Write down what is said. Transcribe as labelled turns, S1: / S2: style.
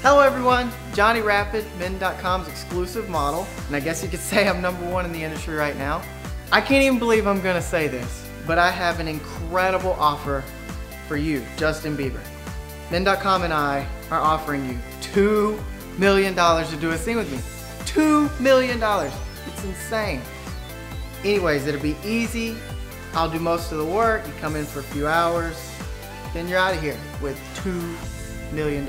S1: Hello everyone, Johnny Rapid, Men.com's exclusive model, and I guess you could say I'm number one in the industry right now. I can't even believe I'm gonna say this, but I have an incredible offer for you, Justin Bieber. Men.com and I are offering you $2 million to do a scene with me. $2 million, it's insane. Anyways, it'll be easy. I'll do most of the work. You come in for a few hours, then you're out of here with $2 million.